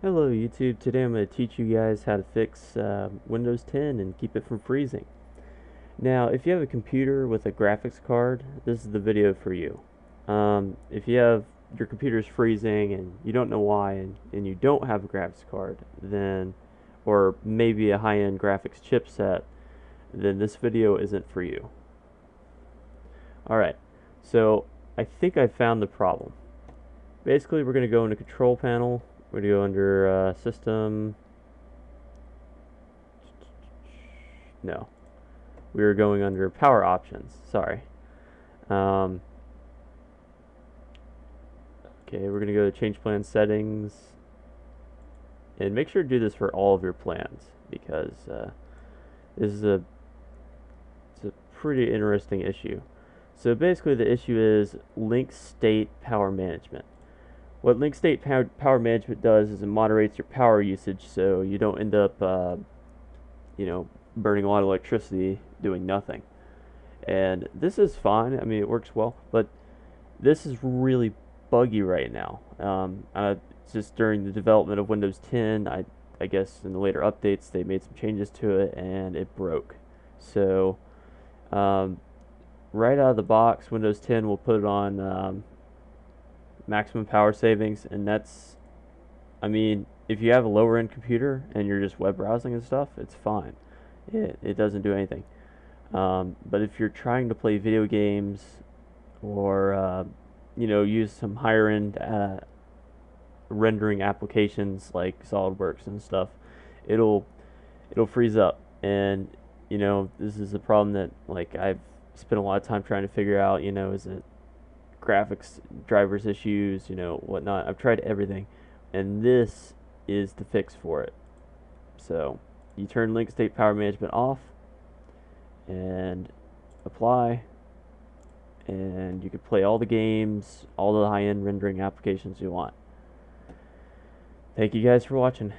Hello YouTube, today I'm going to teach you guys how to fix uh, Windows 10 and keep it from freezing. Now if you have a computer with a graphics card, this is the video for you. Um, if you have your computer's freezing and you don't know why and, and you don't have a graphics card, then or maybe a high-end graphics chipset, then this video isn't for you. Alright, so I think I found the problem. Basically we're going to go into control panel we're to go under uh, system. No. We are going under power options. Sorry. Um, okay, we're going to go to change plan settings. And make sure to do this for all of your plans because uh, this is a, it's a pretty interesting issue. So basically the issue is link state power management. What link state power, power management does is it moderates your power usage so you don't end up, uh, you know, burning a lot of electricity doing nothing. And this is fine. I mean, it works well, but this is really buggy right now. Um, uh, just during the development of Windows 10, I, I guess in the later updates they made some changes to it and it broke. So, um, right out of the box, Windows 10 will put it on um, maximum power savings, and that's, I mean, if you have a lower end computer and you're just web browsing and stuff, it's fine. It, it doesn't do anything. Um, but if you're trying to play video games or, uh, you know, use some higher end uh, rendering applications like SolidWorks and stuff, it'll it'll freeze up. And you know, this is a problem that like I've spent a lot of time trying to figure out. You know, is it graphics drivers issues, you know, whatnot. I've tried everything, and this is the fix for it. So you turn link state power management off and apply and you can play all the games, all the high-end rendering applications you want. Thank you guys for watching.